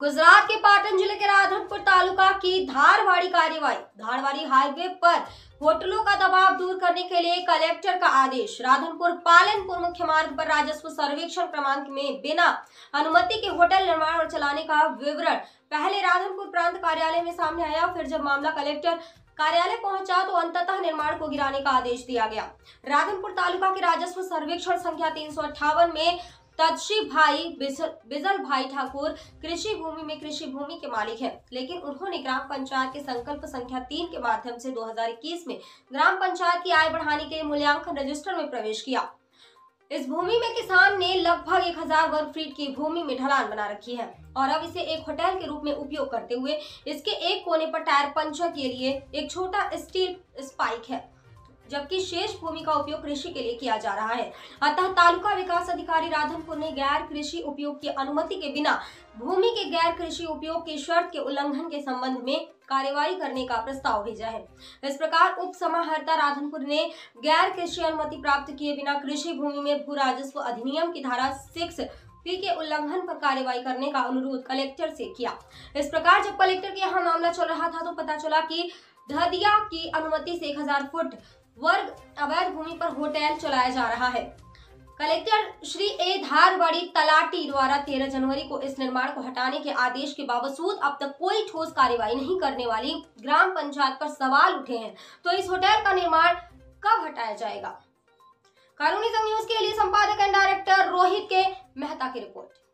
गुजरात के पाटन ज़िले के राधनपुर तालुका की धारवाड़ी कार्यवाही, धारवाड़ी हाईवे पर होटलों का दबाव दूर करने के लिए कलेक्टर का आदेश। राधनपुर पालनपुर मुख्य मार्ग पर राजस्व सर्वेक्षण क्रमांक में बिना अनुमति के होटल निर्माण और चलाने का विवरण पहले राधनपुर प्रांत कार्यालय में सामने आया, फिर जब मामला कलेक्टर कार्यालय पहुँचा तो अंततः निर्माण को गिराने का आदेश दिया गया। राधनपुर तालुका के राजस्व सर्वेक्षण संख्या तीन सौ अट्ठावन में तदशी भाई बिजल भाई ठाकुर कृषि भूमि में कृषि भूमि के मालिक हैं। लेकिन उन्होंने ग्राम पंचायत के संकल्प संख्या तीन के माध्यम से 2021 में ग्राम पंचायत की आय बढ़ाने के मूल्यांकन रजिस्टर में प्रवेश किया। इस भूमि में किसान ने लगभग एक हज़ार वर्ग फीट की भूमि में ढलान बना रखी है और अब इसे एक होटल के रूप में उपयोग करते हुए इसके एक कोने पर टायर पंचर के लिए एक छोटा स्टील स्पाइक है। जबकि शेष भूमि का उपयोग कृषि के लिए किया जा रहा है। अतः तालुका विकास अधिकारी राधनपुर ने गैर कृषि उपयोग की अनुमति के बिना भूमि के गैर कृषि उपयोग की शर्त के उल्लंघन के संबंध में कार्यवाही करने का प्रस्ताव भेजा है। इस प्रकार उप समाहर्ता राधनपुर ने गैर कृषि अनुमति प्राप्त किए बिना कृषि भूमि में भू राजस्व अधिनियम की धारा सिक्स के उल्लंघन पर कार्यवाही करने का अनुरोध कलेक्टर से किया। इस प्रकार जब कलेक्टर के यहाँ मामला चल रहा था तो पता चला कि धदिया की अनुमति से एक हज़ार फुट वर्ग अवैध भूमि पर होटल चलाया जा रहा है। कलेक्टर श्री ए धारवाड़ी तलाटी द्वारा 13 जनवरी को इस निर्माण को हटाने के आदेश के बावजूद अब तक कोई ठोस कार्रवाई नहीं करने वाली ग्राम पंचायत पर सवाल उठे हैं। तो इस होटल का निर्माण कब हटाया जाएगा? कानूनी संघ न्यूज़ के लिए संपादक एंड डायरेक्टर रोहित के मेहता की रिपोर्ट।